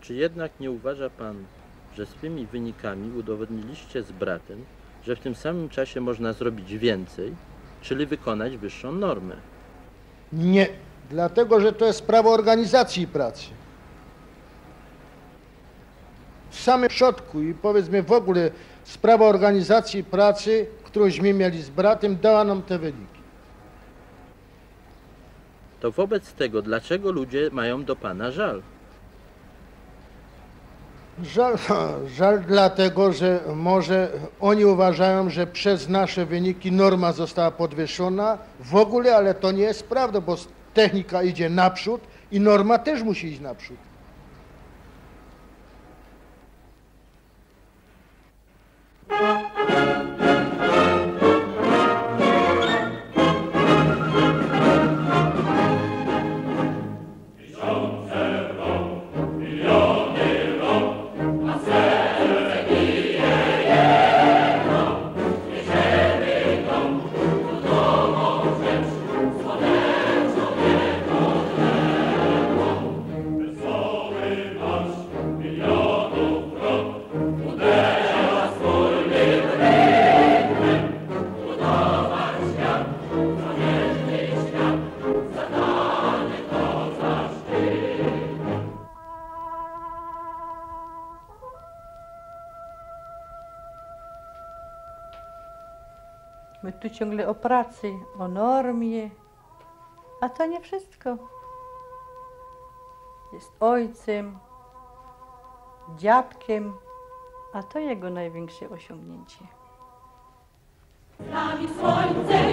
Czy jednak nie uważa pan, że swymi wynikami udowodniliście z bratem, że w tym samym czasie można zrobić więcej, czyli wykonać wyższą normę? Nie, dlatego że to jest sprawa organizacji pracy. W samym środku i powiedzmy w ogóle sprawa organizacji pracy, którąśmy mieli z bratem, dała nam te wyniki. To wobec tego, dlaczego ludzie mają do pana żal? Żal, żal dlatego, że może oni uważają, że przez nasze wyniki norma została podwyższona w ogóle, ale to nie jest prawda, bo technika idzie naprzód i norma też musi iść naprzód. My tu ciągle o pracy, o normie, a to nie wszystko. Jest ojcem, dziadkiem, a to jego największe osiągnięcie. Słońce